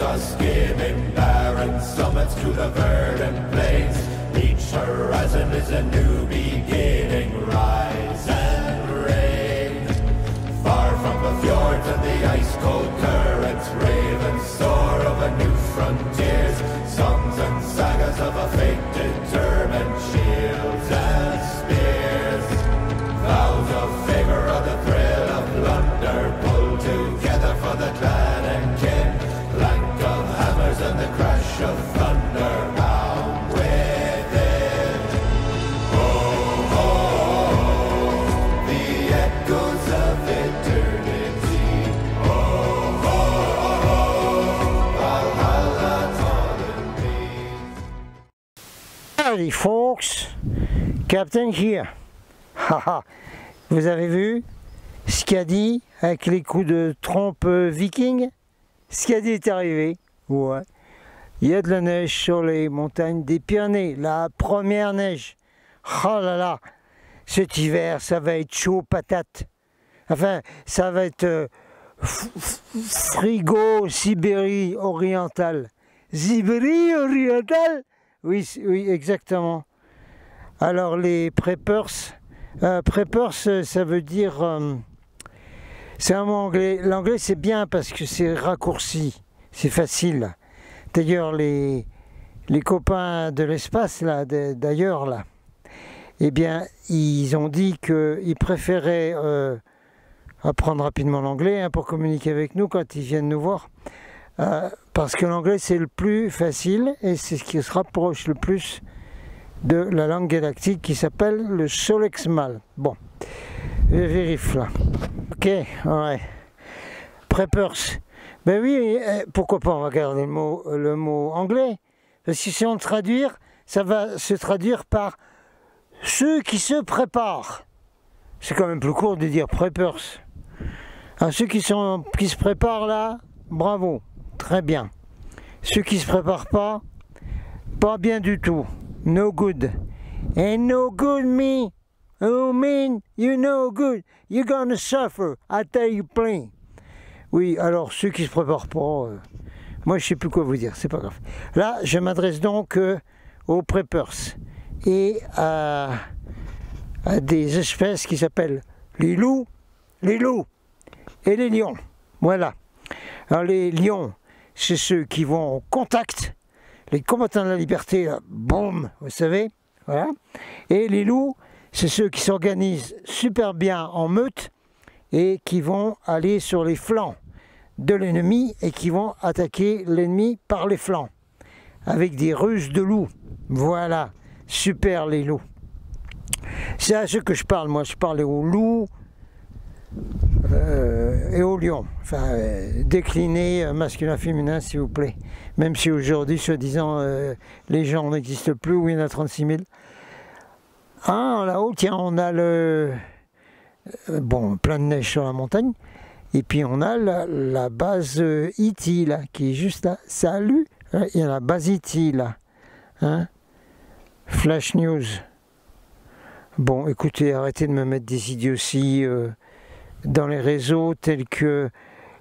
us skimming barren summits to the verdant plains. Each horizon is a new beginning. Rise and reign. Far from the fjords and the ice-cold currents, ravens soar over new frontiers. Songs and sagas of a fate determined, Howdy folks, Captain here. Vous avez vu ce qu'a dit avec les coups de trompe euh, viking Ce qu'a dit est arrivé. Ouais. Il y a de la neige sur les montagnes des Pyrénées, la première neige. Oh là là, cet hiver ça va être chaud patate. Enfin, ça va être euh, frigo Sibérie orientale. Sibérie orientale oui, oui, exactement. Alors les preppers, euh, euh, ça veut dire, euh, c'est un mot anglais. L'anglais c'est bien parce que c'est raccourci, c'est facile. D'ailleurs les les copains de l'espace là, d'ailleurs là, eh bien ils ont dit qu'ils préféraient euh, apprendre rapidement l'anglais hein, pour communiquer avec nous quand ils viennent nous voir. Euh, parce que l'anglais c'est le plus facile et c'est ce qui se rapproche le plus de la langue galactique qui s'appelle le solexmal. Bon, je vérifie là. Ok, ouais. Preppers. Ben oui, euh, pourquoi pas on va garder le mot, le mot anglais? Parce que si on traduire, ça va se traduire par ceux qui se préparent. C'est quand même plus court de dire preppers. Ah, ceux qui, sont, qui se préparent là, bravo, très bien. Ceux qui se préparent pas, pas bien du tout. No good. And no good me. Oh man, you no good. You're gonna suffer. I tell you plain. Oui, alors ceux qui se préparent pas, euh, moi je sais plus quoi vous dire, c'est pas grave. Là, je m'adresse donc euh, aux preppers et à, à des espèces qui s'appellent les loups, les loups et les lions. Voilà. Alors les lions, c'est ceux qui vont au contact, les combattants de la liberté, boum, vous savez, voilà. Et les loups, c'est ceux qui s'organisent super bien en meute et qui vont aller sur les flancs de l'ennemi et qui vont attaquer l'ennemi par les flancs avec des ruses de loups. Voilà, super les loups. C'est à ceux que je parle, moi je parle aux loups, et au lion. Enfin, euh, décliné euh, masculin-féminin, s'il vous plaît. Même si aujourd'hui, soi-disant, euh, les gens n'existent plus, ou il y en a 36 000. Ah, là-haut, tiens, on a le. Bon, plein de neige sur la montagne. Et puis on a la, base euh, E.T. là, qui est juste là. Salut Il y a la base E.T. là. Hein Flash News. Bon, écoutez, arrêtez de me mettre des idioties. Dans les réseaux tels que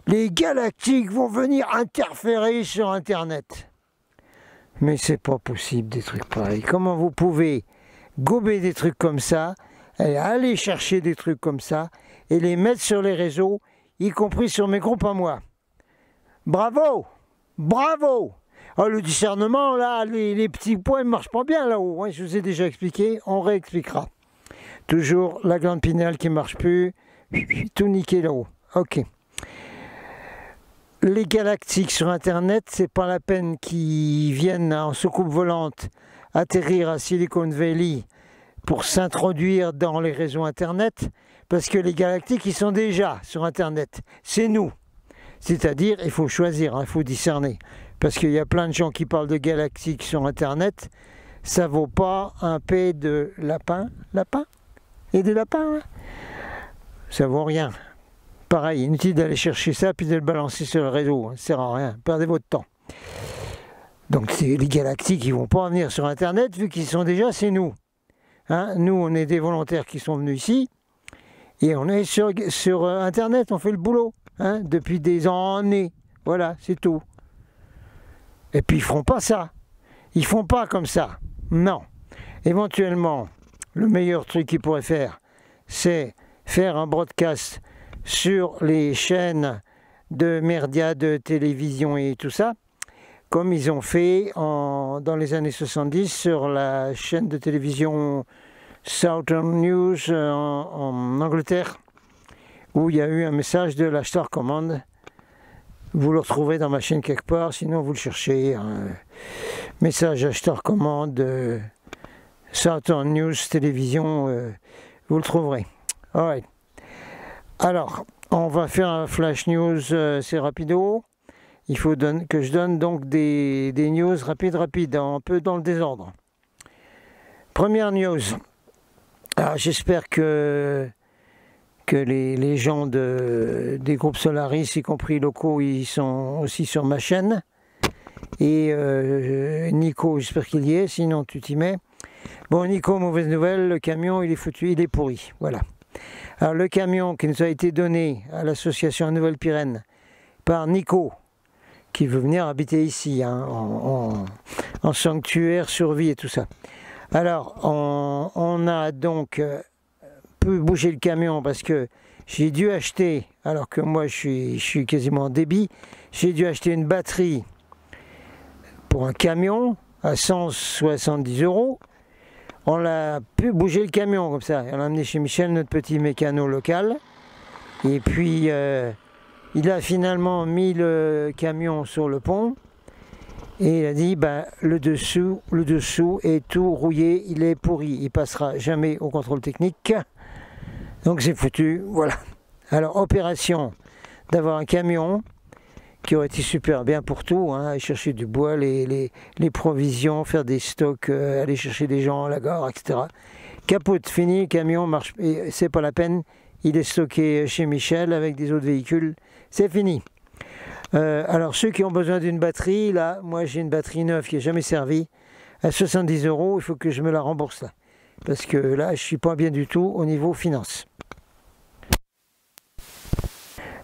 les galactiques vont venir interférer sur Internet. Mais c'est pas possible des trucs pareils. Comment vous pouvez gober des trucs comme ça, et aller chercher des trucs comme ça et les mettre sur les réseaux, y compris sur mes groupes à moi? Bravo Bravo Oh, le discernement, là, les, petits points ne marchent pas bien là-haut. je vous ai déjà expliqué, on réexpliquera. Toujours la glande pinéale qui marche plus, tout niqué là-haut. Ok. Les galactiques sur Internet, c'est pas la peine qu'ils viennent en soucoupe volante atterrir à Silicon Valley pour s'introduire dans les réseaux Internet, parce que les galactiques, ils sont déjà sur Internet. C'est nous. C'est-à-dire, il faut choisir, hein, il faut discerner. Parce qu'il y a plein de gens qui parlent de galactiques sur Internet, ça vaut pas un paix de lapin. Lapin? Et des lapins hein? Ça vaut rien. Pareil, inutile d'aller chercher ça puis de le balancer sur le réseau, hein, ça sert à rien, perdez votre temps. Donc c'est les galactiques qui vont pas venir sur Internet vu qu'ils sont déjà, c'est nous. Hein, nous, on est des volontaires qui sont venus ici et on est sur, sur euh, Internet, on fait le boulot hein, depuis des années. Voilà, c'est tout. Et puis ils feront pas ça. Ils font pas comme ça. Non. Éventuellement, le meilleur truc qu'ils pourraient faire, c'est faire un broadcast sur les chaînes de médias, de télévision et tout ça, comme ils ont fait dans les années 70 sur la chaîne de télévision Southern News euh, en, Angleterre, où il y a eu un message de la Star Command. Vous le retrouvez dans ma chaîne quelque part, sinon vous le cherchez. Un message à Star Command, de Southern News Télévision, euh, vous le trouverez. Alors, on va faire un flash news, euh, c'est rapido. Il faut que je donne donc des, news rapides, rapides, un peu dans le désordre. Première news. Alors, j'espère que, que les, gens de, des groupes Solaris, y compris locaux, ils sont aussi sur ma chaîne. Et euh, Nico, j'espère qu'il y est, sinon tu t'y mets. Bon, Nico, mauvaise nouvelle, le camion, il est foutu, il est pourri. Voilà. Alors, le camion qui nous a été donné à l'association Nouvelle-Pyrène par Nico, qui veut venir habiter ici, hein, en, sanctuaire, survie et tout ça. Alors, on, a donc euh, pu bouger le camion parce que j'ai dû acheter, alors que moi je suis quasiment en débit, j'ai dû acheter une batterie pour un camion à 170 euros. On l'a pu bouger le camion comme ça. On l'a amené chez Michel, notre petit mécano local. Et puis, euh, il a finalement mis le camion sur le pont. Et il a dit, ben, le dessous, le dessous est tout rouillé, il est pourri, il passera jamais au contrôle technique. Donc c'est foutu, voilà. Alors opération d'avoir un camion qui aurait été super bien pour tout, hein, aller chercher du bois, les, provisions, faire des stocks, euh, aller chercher des gens à la gare, etc. Capote, fini, camion marche, c'est pas la peine, il est stocké chez Michel avec des autres véhicules, c'est fini. Euh, alors ceux qui ont besoin d'une batterie, là, moi j'ai une batterie neuve qui n'a jamais servi, à 70 euros, il faut que je me la rembourse là. Parce que là, je suis pas bien du tout au niveau finance.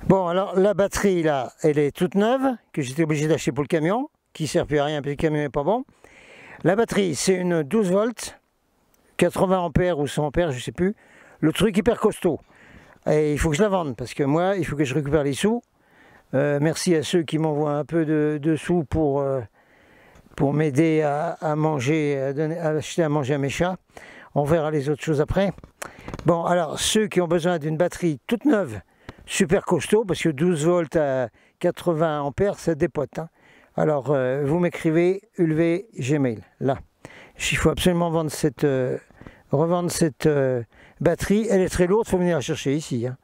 Bon, alors la batterie là, elle est toute neuve, que j'étais obligé d'acheter pour le camion, qui sert plus à rien parce que le camion n'est pas bon. La batterie, c'est une 12 volts, 80 ampères ou 100 ampères, je sais plus. Le truc hyper costaud. Et il faut que je la vende parce que moi, il faut que je récupère les sous. Euh, merci à ceux qui m'envoient un peu de, sous pour, euh, pour m'aider à, manger, à acheter à manger à mes chats. On verra les autres choses après. Bon, alors ceux qui ont besoin d'une batterie toute neuve, super costaud, parce que 12 volts à 80 ampères, ça dépote. hein. Alors, euh, vous m'écrivez Ulvé Gmail, là. Il faut absolument vendre cette, euh, revendre cette euh, batterie. Elle est très lourde, il faut venir la chercher ici. hein.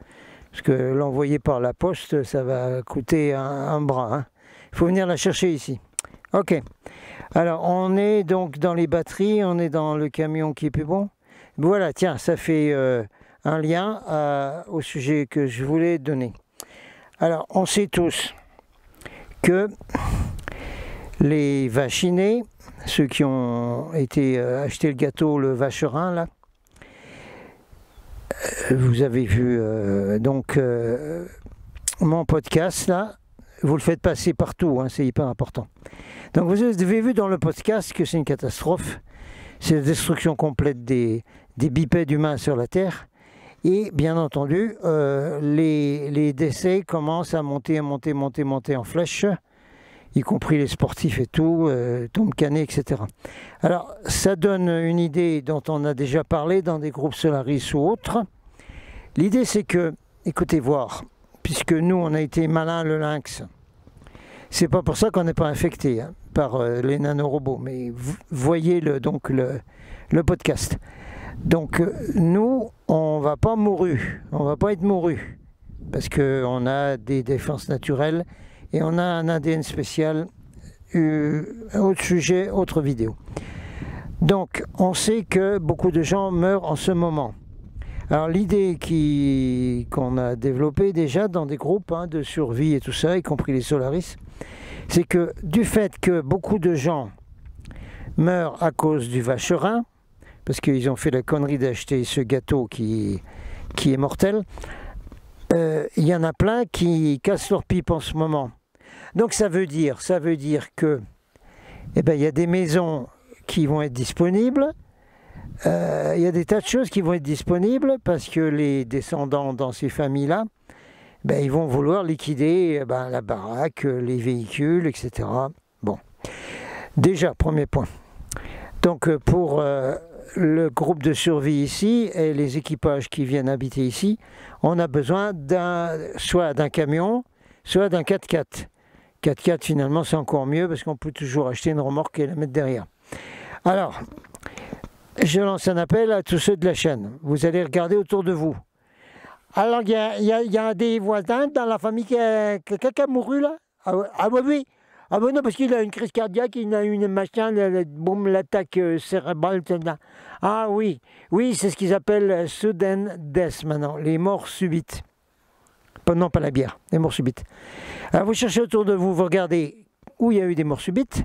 Parce que l'envoyer par la poste, ça va coûter un, bras. hein. Il faut venir la chercher ici. Ok. Alors, on est donc dans les batteries, on est dans le camion qui est plus bon. Voilà, tiens, ça fait un lien à- au sujet que je voulais donner. Alors, on sait tous que les vachinés, ceux qui ont été euh, acheter le gâteau, le vacherin, là, euh, vous avez vu euh, donc euh, mon podcast là, vous le faites passer partout, hein, c'est hyper important. Donc vous avez vu dans le podcast que c'est une catastrophe, c'est la destruction complète des, des bipèdes humains sur la Terre. Et bien entendu, euh, les, les décès commencent à monter, à monter, monter, monter en flèche, y compris les sportifs et tout, euh, tombent canés, etc. Alors, ça donne une idée dont on a déjà parlé dans des groupes Solaris ou autres. L'idée, c'est que, écoutez voir, puisque nous, on a été malin le lynx, c'est pas pour ça qu'on n'est pas infecté hein, par euh, les nanorobots, mais voyez donc le, le podcast. Donc euh, nous, on va pas mourir, on va pas être mouru, parce qu'on a des défenses naturelles et on a un ADN spécial. Euh, autre sujet, autre vidéo. Donc, on sait que beaucoup de gens meurent en ce moment. Alors, l'idée qu'on a développée déjà dans des groupes hein, de survie et tout ça, y compris les Solaris, c'est que du fait que beaucoup de gens meurent à cause du vacherin, parce qu'ils ont fait la connerie d'acheter ce gâteau qui, qui est mortel, euh, il y en a plein qui cassent leur pipe en ce moment. Donc ça veut dire, ça veut dire que eh ben, il y a des maisons qui vont être disponibles. Euh, Il y a des tas de choses qui vont être disponibles parce que les descendants dans ces familles-là, ben, ils vont vouloir liquider eh ben, la baraque, les véhicules, etc. Bon. Déjà, premier point. Donc euh, pour le groupe de survie ici et les équipages qui viennent habiter ici, on a besoin soit d'un camion, soit d'un 4x4. 4x4 finalement c'est encore mieux parce qu'on peut toujours acheter une remorque et la mettre derrière. Alors, je lance un appel à tous ceux de la chaîne. Vous allez regarder autour de vous. Alors, il y a, des voisins dans la famille quelqu'un qui a mouru là? Ah, ah oui Ah bah non, parce qu'il a une crise cardiaque, il a une machin, boum, l'attaque euh, cérébrale. ça. Ah oui, oui, c'est ce qu'ils appellent sudden death maintenant, les morts subites. Non, pas la bière, les morts subites. Alors vous cherchez autour de vous, vous regardez où il y a eu des morts subites,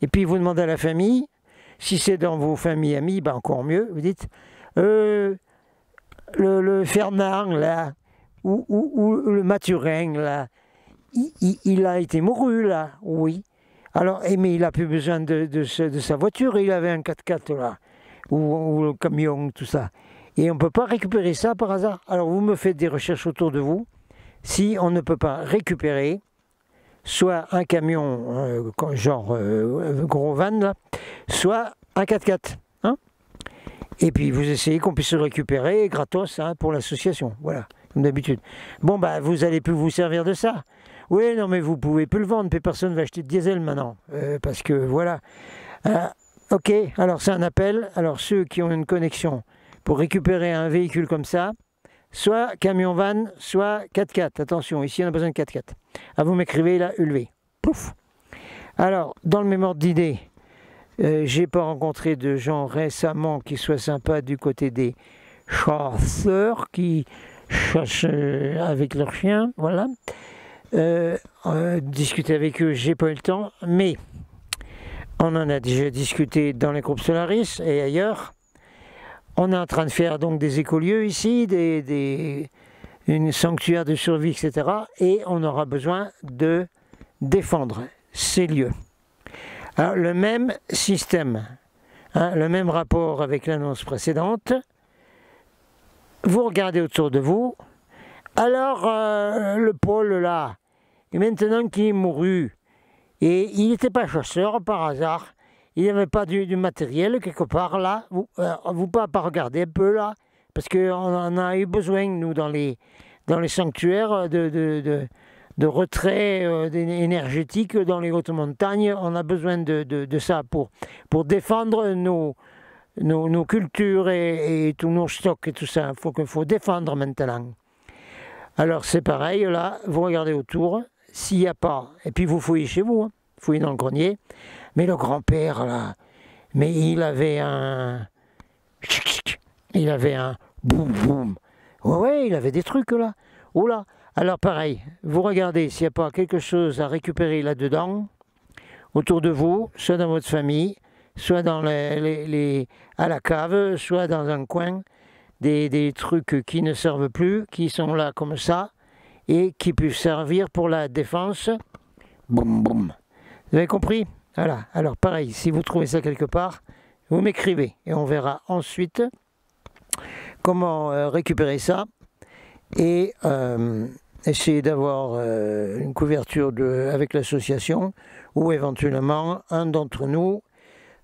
et puis vous demandez à la famille, si c'est dans vos familles amies, ben encore mieux, vous dites, euh, le, Fernand, là, ou, ou- ou le Mathurin, là, il, a été mouru, là, oui. Alors, eh, mais il a plus besoin de, sa voiture, il avait un 4x4, là, ou, ou le camion, tout ça. Et on ne peut pas récupérer ça par hasard. Alors, vous me faites des recherches autour de vous. Si on ne peut pas récupérer, soit un camion, euh, genre euh, gros van, là, soit un 4x4. hein. Et puis vous essayez qu'on puisse le récupérer gratos hein, pour l'association. Voilà, comme d'habitude. Bon, bah vous allez plus vous servir de ça. Oui, non, mais vous pouvez plus le vendre, puis personne va acheter de diesel maintenant. Euh, parce que voilà. Euh, ok, alors c'est un appel. Alors ceux qui ont une connexion pour récupérer un véhicule comme ça, soit camion van, soit 4x4. Attention, ici on a besoin de 4x4. Ah, vous m'écrivez là, Ulvé. Pouf. Alors, dans le même ordre d'idée, euh, j'ai pas rencontré de gens récemment qui soient sympas du côté des chasseurs qui chassent euh, avec leurs chiens, voilà. Euh, discuter avec eux, j'ai pas eu le temps, mais on en a déjà discuté dans les groupes Solaris et ailleurs. On est en train de faire donc des écolieux ici, des, des une sanctuaire de survie, etc. Et on aura besoin de défendre ces lieux. Alors, le même système, hein, le même rapport avec l'annonce précédente. Vous regardez autour de vous. Alors, euh, le Paul là, et maintenant qu'il est mouru, et il n'était pas chasseur par hasard, il n'y avait pas du, matériel quelque part là, vous ne vous pas, regarder un peu là, parce qu'on en a eu besoin, nous, dans les, sanctuaires de, retrait euh, énergétique dans les hautes montagnes. On a besoin de, ça pour, défendre nos, cultures et, tous nos stocks et tout ça. Il faut défendre maintenant. Alors c'est pareil, là, vous regardez autour, s'il n'y a pas, et puis vous fouillez chez vous, hein, fouillez dans le grenier, mais le grand-père, là, mais il avait un... Il avait un... Boum, boum. Ouais, il avait des trucs, là. Oh là Alors pareil, vous regardez s'il n'y a pas quelque chose à récupérer là-dedans, autour de vous, soit dans votre famille, soit dans les- à la cave, soit dans un coin, des, des trucs qui ne servent plus, qui sont là comme ça, et qui peuvent servir pour la défense. Boum, boum. Vous avez compris? Voilà. Alors pareil, si vous trouvez ça quelque part, vous m'écrivez, et on verra ensuite comment euh, récupérer ça et euh, essayer d'avoir euh, une couverture avec l'association ou éventuellement un d'entre nous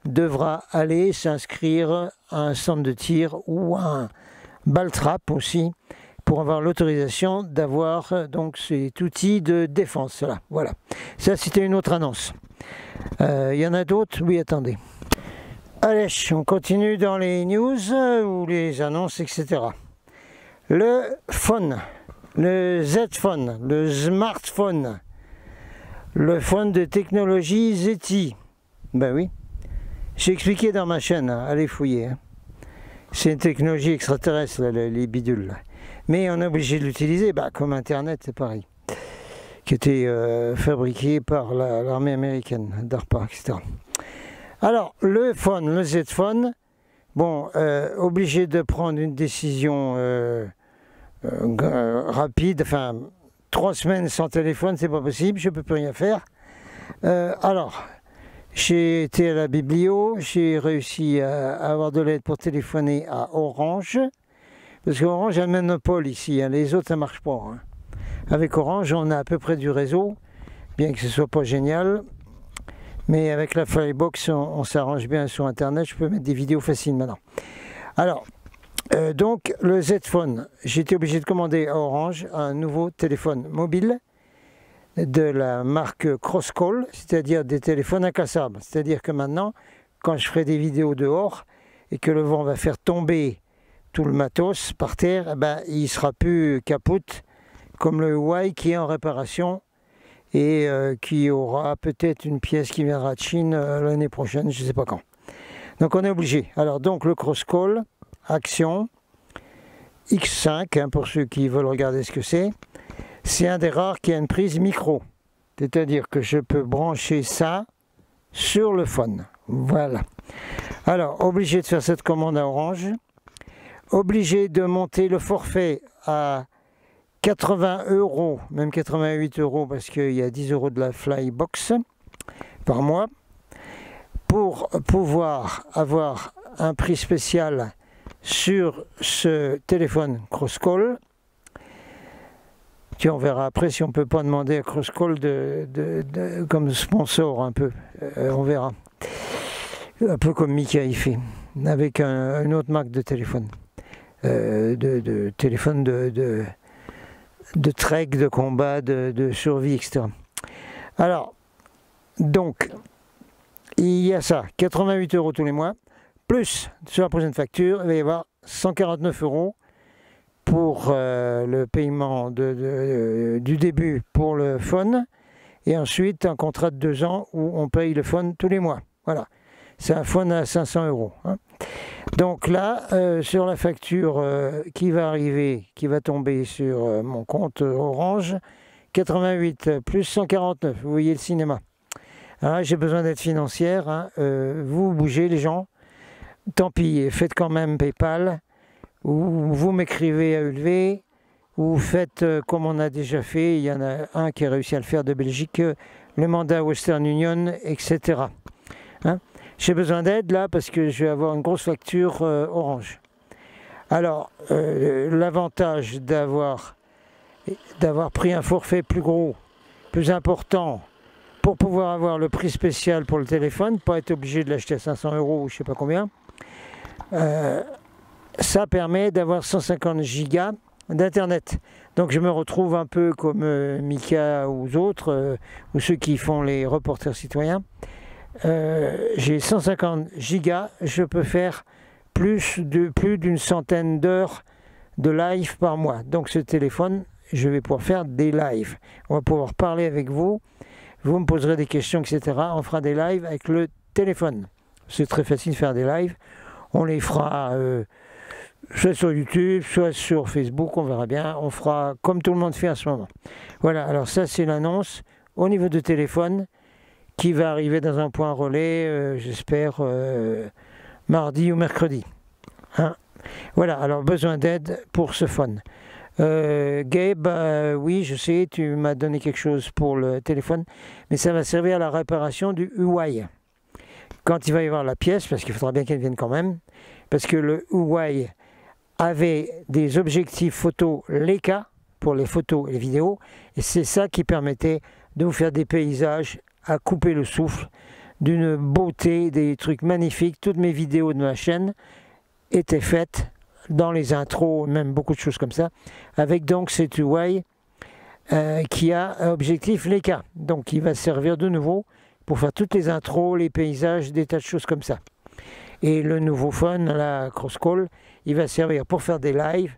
devra aller s'inscrire à un centre de tir ou à un baltrap aussi pour avoir l'autorisation d'avoir euh, donc cet outil de défense là. Voilà. Ça c'était une autre annonce. Euh, Il y en a d'autres? Oui, attendez. Allez, on continue dans les news euh, ou les annonces, etc. Le phone, le Z-phone, le smartphone, le phone de technologie ZTE. Ben oui. J'ai expliqué dans ma chaîne, hein, allez fouiller. hein. C'est une technologie extraterrestre, les bidules. Mais on est obligé de l'utiliser, bah, comme Internet, c'est pareil. Qui était euh, fabriqué par la- l'armée américaine, DARPA, etc. Alors, le phone, le Z-phone, bon, euh, obligé de prendre une décision euh, rapide, enfin, trois semaines sans téléphone, c'est pas possible, je peux plus rien faire. Alors, J'ai été à la biblio, j'ai réussi à avoir de l'aide pour téléphoner à Orange, parce qu'Orange a un monopole ici, hein. les autres ça marche pas. hein. Avec Orange, on a à peu près du réseau, bien que ce soit pas génial, mais avec la Firebox, on, s'arrange bien sur Internet, je peux mettre des vidéos faciles maintenant. Alors, euh, donc le Z Phone, j'étais obligé de commander à Orange un nouveau téléphone mobile de la marque Crosscall, c'est-à-dire des téléphones incassables. C'est-à-dire que maintenant, quand je ferai des vidéos dehors et que le vent va faire tomber tout le matos par terre, eh ben, il sera plus capote comme le Huawei qui est en réparation et euh, qui aura peut-être une pièce qui viendra de Chine euh, l'année prochaine, je ne sais pas quand. Donc on est obligé. Alors donc le Crosscall, Action, X5, hein, pour ceux qui veulent regarder ce que c'est, c'est un des rares qui a une prise micro. C'est-à-dire que je peux brancher ça sur le phone. Voilà. Alors, obligé de faire cette commande à Orange. Obligé de monter le forfait à 80 euros, même 88 euros parce qu'il y a 10 euros de la Flybox par mois. Pour pouvoir avoir un prix spécial sur ce téléphone Crosscall. Tiens, on verra après si on peut pas demander à Crosscall de, comme sponsor un peu. Euh, on verra. Un peu comme Mika y fait, avec un- une autre marque de téléphone. Euh, de, téléphone de, de, de trek, de combat, de, survie, etc. Alors, donc, il y a ça, 88 euros tous les mois, plus sur la prochaine facture, il va y avoir 149 euros pour euh, le paiement de- du début pour le phone, et ensuite un contrat de deux ans où on paye le phone tous les mois. Voilà, c'est un phone à 500 euros. hein. Donc là, euh, sur la facture euh, qui va arriver, qui va tomber sur euh, mon compte Orange, 88 plus 149, vous voyez le cinéma. Alors là, j'ai besoin d'aide financière, hein. Vous bougez les gens, tant pis, faites quand même PayPal, ou vous m'écrivez à Ulv, ou faites comme on a déjà fait, il y en a un qui a réussi à le faire de Belgique, le mandat Western Union, etc. Hein. J'ai besoin d'aide là parce que je vais avoir une grosse facture euh, orange. Alors, euh, l'avantage d'avoir d'avoir pris un forfait plus gros, plus important, pour pouvoir avoir le prix spécial pour le téléphone, pas être obligé de l'acheter à 500 euros ou je sais pas combien, euh, ça permet d'avoir 150 gigas d'internet. Donc je me retrouve un peu comme Mika ou autres, ou ceux qui font les reporters citoyens. Euh, J'ai 150 gigas, je peux faire plus de plus d'une centaine d'heures de live par mois. Donc ce téléphone, je vais pouvoir faire des lives. On va pouvoir parler avec vous. Vous me poserez des questions, etc. On fera des lives avec le téléphone. C'est très facile de faire des lives. On les fera euh, soit sur YouTube, soit sur Facebook, on verra bien. On fera comme tout le monde fait en ce moment. Voilà, alors ça c'est l'annonce au niveau de téléphone qui va arriver dans un point relais, euh, j'espère, euh, mardi ou mercredi. Hein voilà, alors besoin d'aide pour ce phone. Euh, Gabe, euh, oui, je sais, tu m'as donné quelque chose pour le téléphone, mais ça va servir à la réparation du Huawei. Quand il va y avoir la pièce, parce qu'il faudra bien qu'elle vienne quand même, parce que le Huawei avait des objectifs photo Leica pour les photos et les vidéos, et c'est ça qui permettait de vous faire des paysages à couper le souffle, d'une beauté, des trucs magnifiques. Toutes mes vidéos de ma chaîne étaient faites dans les intros, même beaucoup de choses comme ça, avec donc cet Huawei euh, qui a objectif Leica. Donc il va servir de nouveau pour faire toutes les intros, les paysages, des tas de choses comme ça. Et le nouveau phone, la Crosscall, il va servir pour faire des lives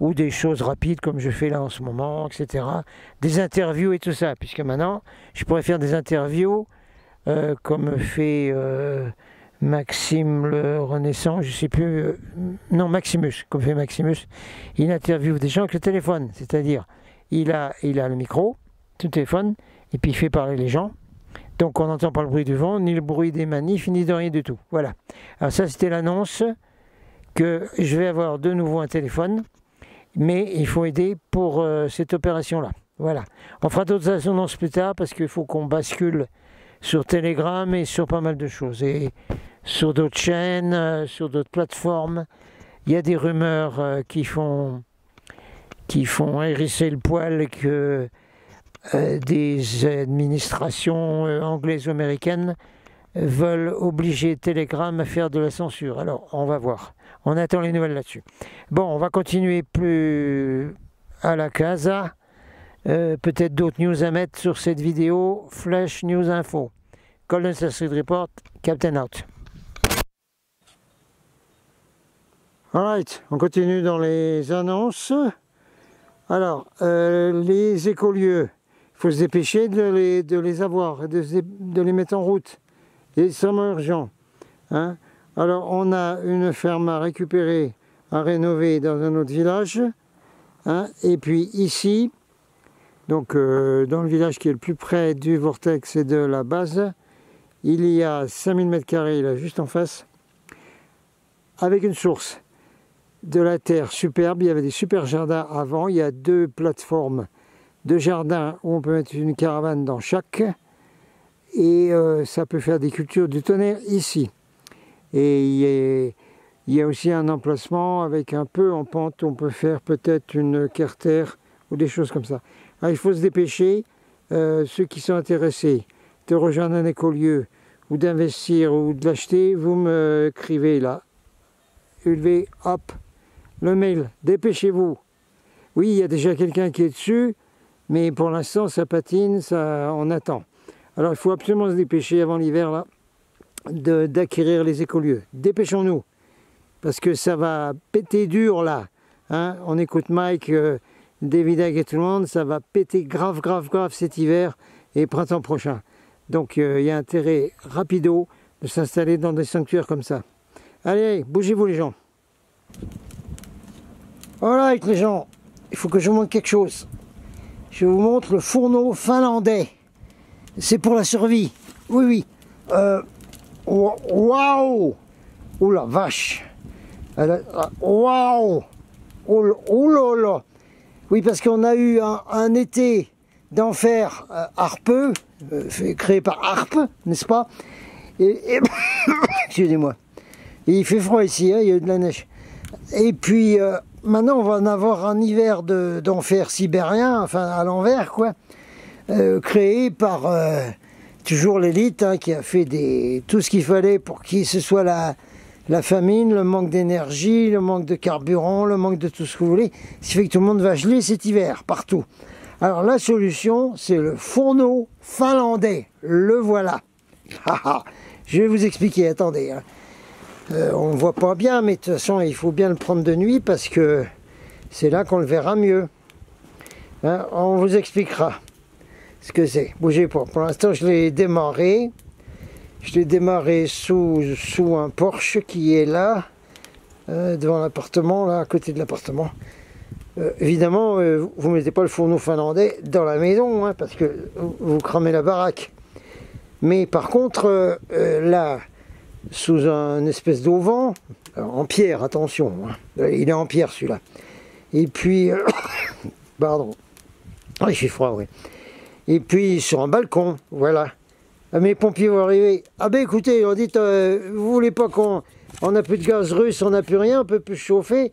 ou des choses rapides comme je fais là en ce moment, etc. Des interviews et tout ça, puisque maintenant, je pourrais faire des interviews euh, comme fait euh, Maxime le Renaissant, je sais plus, euh, non Maximus, comme fait Maximus, il interviewe des gens avec le téléphone, c'est-à-dire il a, il a le micro, tout téléphone, et puis il fait parler les gens. Donc on n'entend pas le bruit du vent, ni le bruit des manifs, ni de rien du tout. Voilà. Alors ça c'était l'annonce que je vais avoir de nouveau un téléphone, mais il faut aider pour euh, cette opération-là. Voilà. On fera d'autres annonces plus tard parce qu'il faut qu'on bascule sur Telegram et sur pas mal de choses. Et sur d'autres chaînes, euh, sur d'autres plateformes, il y a des rumeurs euh, qui font qui font hérisser le poil que des administrations anglaises ou américaines veulent obliger Telegram à faire de la censure. Alors, on va voir. On attend les nouvelles là-dessus. Bon, on va continuer plus à la casa. Euh, peut-être d'autres news à mettre sur cette vidéo. Flash News Info. Golden Street Report, Captain Out. Alright, on continue dans les annonces. Alors, euh, les écolieux, il faut se dépêcher de les, avoir, de, les mettre en route. C'est extrêmement urgent. Hein. Alors, on a une ferme à récupérer, à rénover dans un autre village. Hein. Et puis ici, donc euh, dans le village qui est le plus près du vortex et de la base, il y a 5000 m2 là juste en face, avec une source de la terre superbe. Il y avait des super jardins avant. Il y a deux plateformes de jardins où on peut mettre une caravane dans chaque. Et euh, ça peut faire des cultures du tonnerre ici. Et il y, a, aussi un emplacement avec un peu en pente, on peut faire peut-être une carter ou des choses comme ça. il faut se dépêcher, euh, ceux qui sont intéressés de rejoindre un écolieu ou d'investir ou de l'acheter, vous me là. Ulvez, hop, le mail, dépêchez-vous. Oui, il y a déjà quelqu'un qui est dessus, mais pour l'instant ça patine, ça, on attend. Alors il faut absolument se dépêcher avant l'hiver là d'acquérir les écolieux. Dépêchons-nous, parce que ça va péter dur là. Hein. On écoute Mike, euh, David Egg et tout le monde, ça va péter grave, grave, grave cet hiver et printemps prochain. Donc euh, il y a intérêt rapido de s'installer dans des sanctuaires comme ça. Allez, bougez-vous les gens. Voilà les gens, il faut que je vous montre quelque chose. Je vous montre le fourneau finlandais. C'est pour la survie. Oui, oui. Euh, Waouh Oh la vache Waouh Oh là Oui, parce qu'on a eu un, été d'enfer euh, harpeux, euh, créé par Harpe, n'est-ce pas? Et, Excusez-moi. Il fait froid ici, hein, il y a de la neige. Et puis, euh, maintenant, on va en avoir un hiver d'enfer sibérien, enfin à l'envers, quoi, créé par toujours l'élite hein, qui a fait tout ce qu'il fallait pour que ce soit la, famine, le manque d'énergie, le manque de carburant, le manque de tout ce que vous voulez, ce qui fait que tout le monde va geler cet hiver, partout. Alors la solution, c'est le fourneau finlandais. Le voilà. Je vais vous expliquer, attendez. Hein. Euh, on ne voit pas bien, mais de toute façon, il faut bien le prendre de nuit parce que c'est là qu'on le verra mieux. Hein, on vous expliquera ce que c'est. Bougez pas. Pour l'instant, je l'ai démarré. Je l'ai démarré sous, sous un Porsche qui est là, euh, devant l'appartement, là, à côté de l'appartement. Euh, évidemment, euh, vous ne mettez pas le fourneau finlandais dans la maison, hein, parce que vous cramez la baraque. Mais par contre, là, sous un espèce d'auvent, en pierre, attention, hein. il est en pierre celui-là. Et puis, pardon, ah, fait froid, oui. Et puis sur un balcon, voilà. Ah, mes pompiers vont arriver. Ah ben écoutez, on dit, euh, vous voulez pas qu'on on a plus de gaz russe, on n'a plus rien, on peut plus chauffer.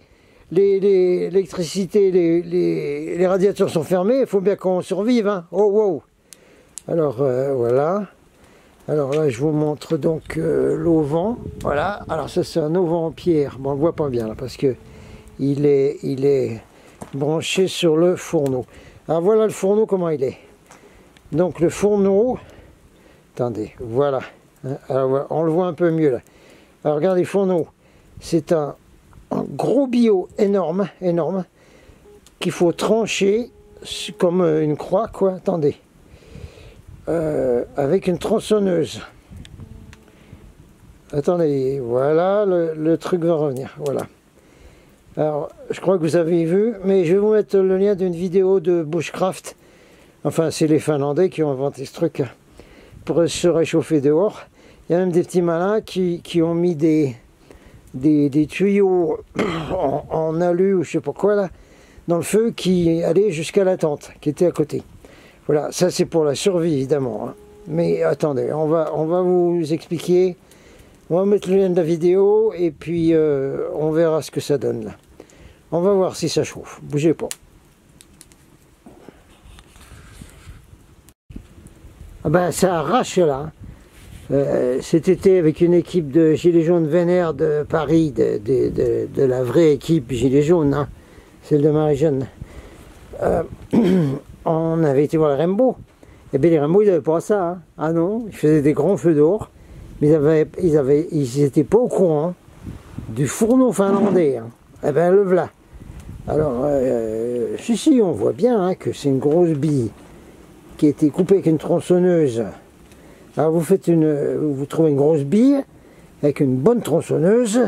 L'électricité, les, les, radiateurs sont fermés, il faut bien qu'on survive. Hein. Oh wow Alors euh, voilà. Alors là, je vous montre donc euh, l'auvent. Voilà. Alors ça, c'est un auvent en pierre. Bon, on ne voit pas bien là parce que il est, il est branché sur le fourneau. Alors voilà le fourneau, comment il est. Donc le fourneau, attendez, voilà. Hein, on le voit un peu mieux là. Alors regardez, fourneau, c'est un, gros bio énorme, énorme, qu'il faut trancher comme une croix, quoi. Attendez. Euh, avec une tronçonneuse. Attendez, voilà, le, truc va revenir, voilà. Alors, je crois que vous avez vu, mais je vais vous mettre le lien d'une vidéo de Bushcraft Enfin, c'est les Finlandais qui ont inventé ce truc pour se réchauffer dehors. Il y a même des petits malins qui, ont mis des, tuyaux en, alu ou je sais pas quoi là, dans le feu qui allaient jusqu'à la tente qui était à côté. Voilà, ça c'est pour la survie évidemment. Hein. Mais attendez, on va, on va vous expliquer. On va mettre le lien de la vidéo et puis euh, on verra ce que ça donne là. On va voir si ça chauffe. Bougez pas. Ah ben ça arrache là. Euh, cet été avec une équipe de Gilets jaunes vénères de Paris, de, la vraie équipe Gilets jaunes, hein, celle de Marie-Jeanne. Euh, on avait été voir le Rainbow. Et bien les Rainbow, ils n'avaient pas ça. Hein. Ah non, ils faisaient des grands feux d'or. Mais ils ils étaient pas au courant du fourneau finlandais. Hein. Eh ben le voilà. Alors, euh, si, si, on voit bien que c'est une grosse bille qui a été coupée avec une tronçonneuse. Alors vous faites une, vous trouvez une grosse bille avec une bonne tronçonneuse,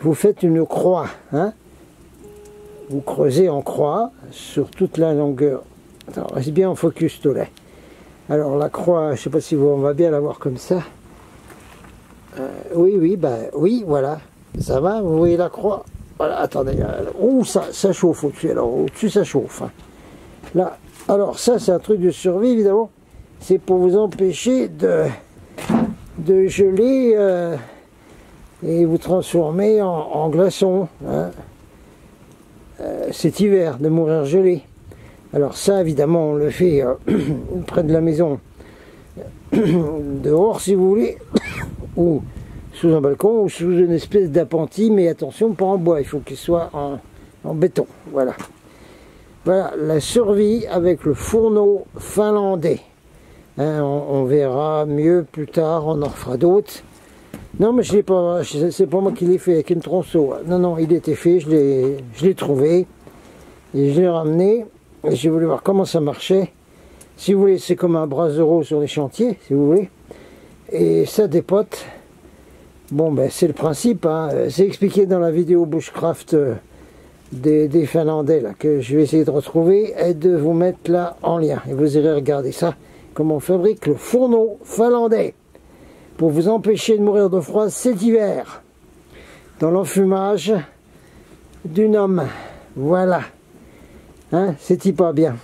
vous faites une croix, hein. Vous creusez en croix sur toute la longueur. Attends, reste bien en focus, Tolet. Alors la croix, je sais pas si vous, on va bien la voir comme ça. Euh, oui, oui, bah oui, voilà. Ça va, vous voyez la croix? Voilà, attendez. Oh, ça, ça chauffe au-dessus. Alors, au-dessus, ça chauffe. Hein. Là, alors ça, c'est un truc de survie, évidemment. C'est pour vous empêcher de, de geler euh, et vous transformer en, glaçon. Hein. Euh, cet hiver, de mourir gelé. Alors ça, évidemment, on le fait euh, près de la maison, dehors si vous voulez, ou sous un balcon, ou sous une espèce d'appentis, mais attention, pas en bois, il faut qu'il soit en, en béton. Voilà. Voilà, la survie avec le fourneau finlandais. Hein, on, verra mieux plus tard, on en fera d'autres. Non, mais je pas, c'est pas moi qui l'ai fait avec une tronçon. Non, non, il était fait, je l'ai trouvé. Et je l'ai ramené. Et j'ai voulu voir comment ça marchait. Si vous voulez, c'est comme un brasero sur les chantiers, si vous voulez. Et ça dépote. Bon, ben c'est le principe. Hein. C'est expliqué dans la vidéo Bushcraft euh, des, Finlandais là, que je vais essayer de retrouver et de vous mettre là en lien. Et vous irez regarder ça, comment on fabrique le fourneau finlandais pour vous empêcher de mourir de froid cet hiver dans l'enfumage d'une homme. Voilà. Hein, C'est-il pas bien